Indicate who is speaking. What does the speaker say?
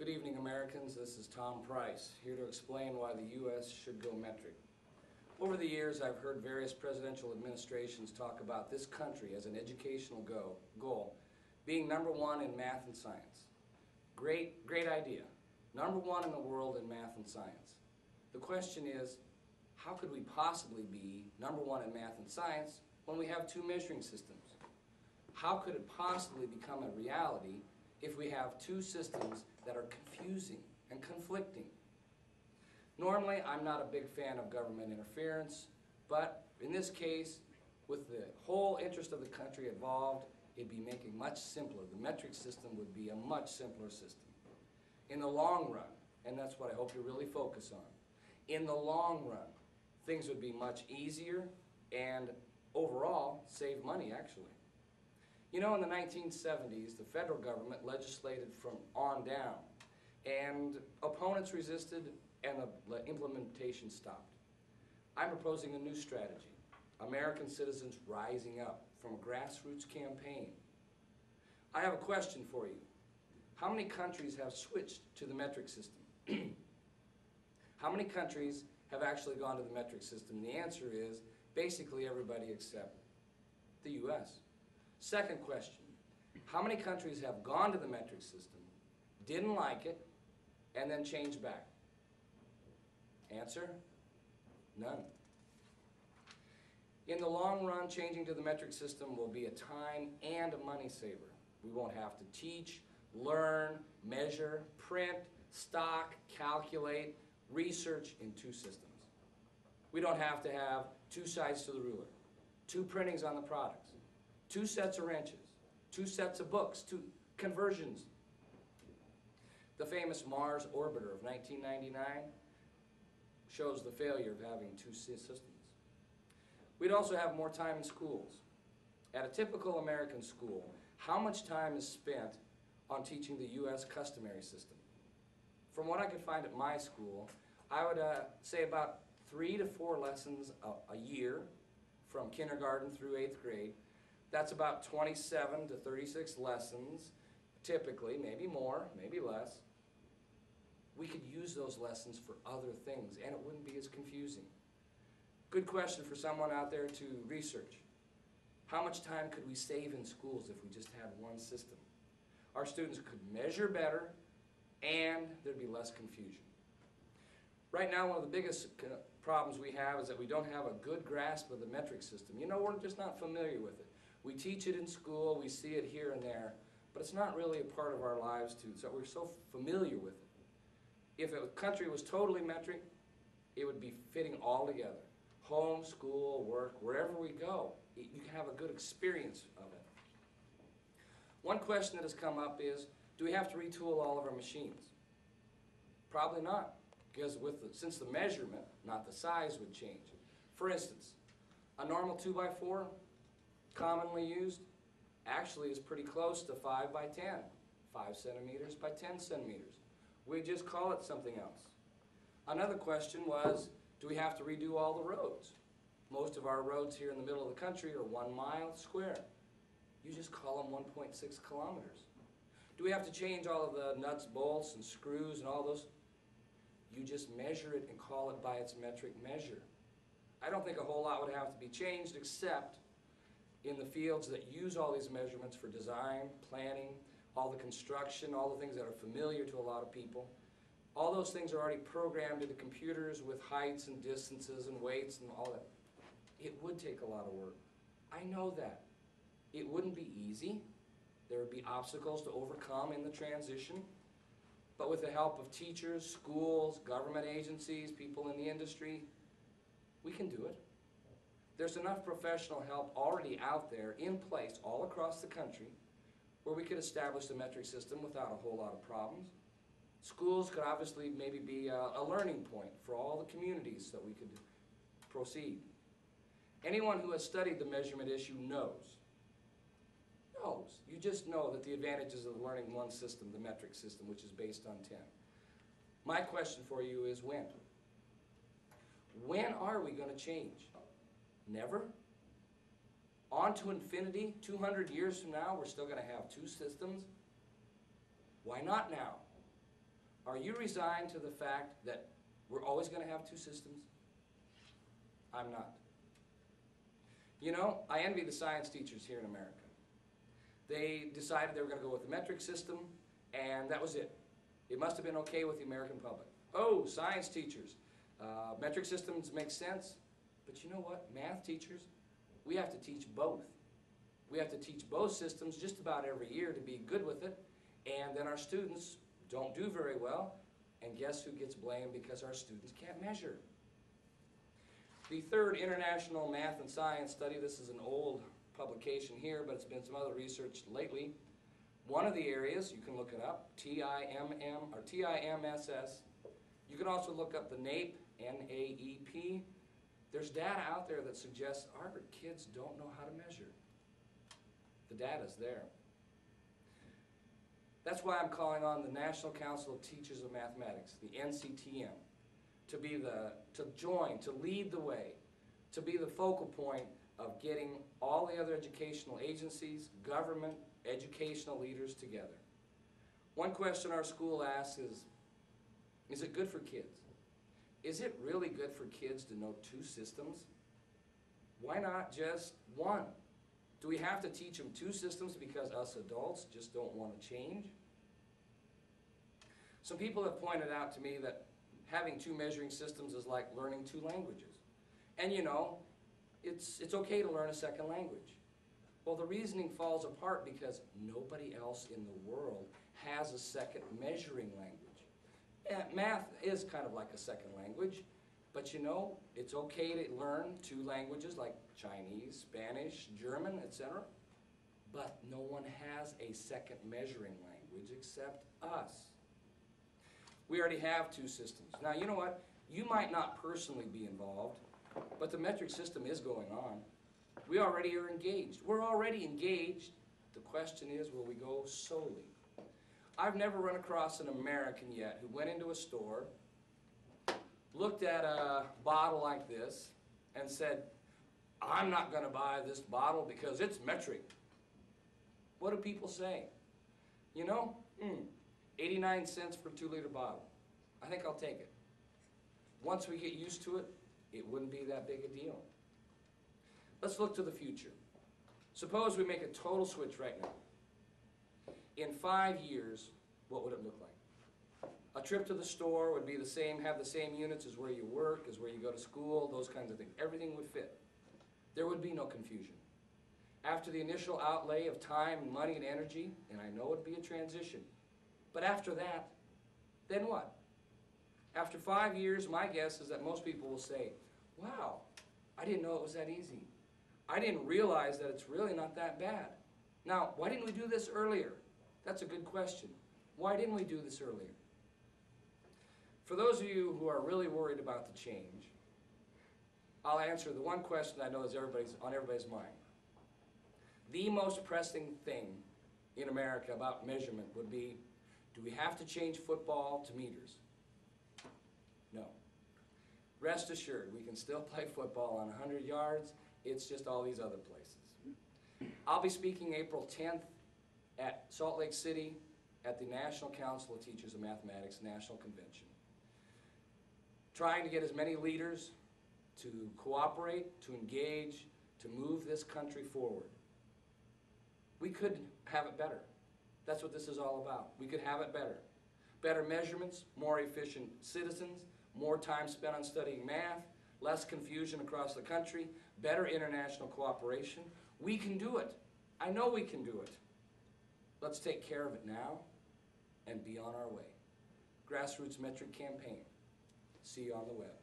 Speaker 1: Good evening, Americans. This is Tom Price, here to explain why the U.S. should go metric. Over the years, I've heard various presidential administrations talk about this country as an educational go, goal, being number one in math and science. Great, great idea. Number one in the world in math and science. The question is, how could we possibly be number one in math and science when we have two measuring systems? How could it possibly become a reality if we have two systems that are confusing and conflicting? Normally, I'm not a big fan of government interference, but in this case, with the whole interest of the country involved, it'd be making much simpler. The metric system would be a much simpler system. In the long run, and that's what I hope you really focus on, in the long run, things would be much easier and overall save money actually. You know, in the 1970s, the federal government legislated from on down, and opponents resisted and the implementation stopped. I'm proposing a new strategy, American citizens rising up from a grassroots campaign. I have a question for you. How many countries have switched to the metric system? How many countries have actually gone to the metric system? The answer is basically everybody except the U.S. Second question, how many countries have gone to the metric system, didn't like it, and then changed back? Answer, none. In the long run, changing to the metric system will be a time and a money saver. We won't have to teach, learn, measure, print, stock, calculate, research in two systems. We don't have to have two sides to the ruler, two printings on the products, two sets of wrenches, two sets of books, two conversions. The famous Mars orbiter of 1999 shows the failure of having two systems. We'd also have more time in schools. At a typical American school, how much time is spent on teaching the U.S. customary system? From what I could find at my school, I would uh, say about three to four lessons a, a year from kindergarten through eighth grade. That's about 27 to 36 lessons, typically, maybe more, maybe less we could use those lessons for other things and it wouldn't be as confusing. Good question for someone out there to research. How much time could we save in schools if we just had one system? Our students could measure better and there'd be less confusion. Right now, one of the biggest problems we have is that we don't have a good grasp of the metric system. You know, we're just not familiar with it. We teach it in school, we see it here and there, but it's not really a part of our lives too, so we're so familiar with it if a country was totally metric, it would be fitting all together. Home, school, work, wherever we go, you can have a good experience of it. One question that has come up is, do we have to retool all of our machines? Probably not, because with the, since the measurement, not the size, would change. For instance, a normal 2x4, commonly used, actually is pretty close to 5 by 10, 5 centimeters by 10 centimeters. We just call it something else. Another question was, do we have to redo all the roads? Most of our roads here in the middle of the country are one mile square. You just call them 1.6 kilometers. Do we have to change all of the nuts, bolts, and screws and all those? You just measure it and call it by its metric measure. I don't think a whole lot would have to be changed except in the fields that use all these measurements for design, planning, all the construction, all the things that are familiar to a lot of people. All those things are already programmed into computers with heights and distances and weights and all that. It would take a lot of work. I know that. It wouldn't be easy. There would be obstacles to overcome in the transition. But with the help of teachers, schools, government agencies, people in the industry, we can do it. There's enough professional help already out there in place all across the country where we could establish the metric system without a whole lot of problems. Schools could obviously maybe be a, a learning point for all the communities that we could proceed. Anyone who has studied the measurement issue knows. Knows. You just know that the advantages of learning one system, the metric system, which is based on 10. My question for you is when? When are we going to change? Never? on to infinity, 200 years from now, we're still going to have two systems? Why not now? Are you resigned to the fact that we're always gonna have two systems? I'm not. You know, I envy the science teachers here in America. They decided they were gonna go with the metric system, and that was it. It must have been okay with the American public. Oh, science teachers, uh, metric systems make sense, but you know what? Math teachers, we have to teach both. We have to teach both systems just about every year to be good with it, and then our students don't do very well, and guess who gets blamed because our students can't measure? The third International Math and Science Study, this is an old publication here, but it's been some other research lately. One of the areas, you can look it up, TIMM, or TIMSS. You can also look up the NAEP, N-A-E-P. There's data out there that suggests our kids don't know how to measure. The data's there. That's why I'm calling on the National Council of Teachers of Mathematics, the NCTM, to be the, to join, to lead the way, to be the focal point of getting all the other educational agencies, government, educational leaders together. One question our school asks is, is it good for kids? Is it really good for kids to know two systems? Why not just one? Do we have to teach them two systems because us adults just don't want to change? Some people have pointed out to me that having two measuring systems is like learning two languages. And you know, it's, it's okay to learn a second language. Well, the reasoning falls apart because nobody else in the world has a second measuring language. Yeah, math is kind of like a second language, but you know, it's okay to learn two languages like Chinese, Spanish, German, etc. But no one has a second measuring language except us. We already have two systems. Now, you know what? You might not personally be involved, but the metric system is going on. We already are engaged. We're already engaged. The question is, will we go solely? I've never run across an American yet who went into a store, looked at a bottle like this, and said, I'm not going to buy this bottle because it's metric. What do people say? You know, mm, 89 cents for a two liter bottle. I think I'll take it. Once we get used to it, it wouldn't be that big a deal. Let's look to the future. Suppose we make a total switch right now. In five years, what would it look like? A trip to the store would be the same, have the same units as where you work, as where you go to school, those kinds of things. Everything would fit. There would be no confusion. After the initial outlay of time, money, and energy, and I know it'd be a transition, but after that, then what? After five years, my guess is that most people will say, wow, I didn't know it was that easy. I didn't realize that it's really not that bad. Now, why didn't we do this earlier? That's a good question. Why didn't we do this earlier? For those of you who are really worried about the change, I'll answer the one question I know is everybody's, on everybody's mind. The most pressing thing in America about measurement would be, do we have to change football to meters? No. Rest assured, we can still play football on 100 yards. It's just all these other places. I'll be speaking April 10th at Salt Lake City at the National Council of Teachers of Mathematics National Convention. Trying to get as many leaders to cooperate, to engage, to move this country forward. We could have it better. That's what this is all about. We could have it better. Better measurements, more efficient citizens, more time spent on studying math, less confusion across the country, better international cooperation. We can do it. I know we can do it. Let's take care of it now and be on our way. Grassroots Metric Campaign. See you on the web.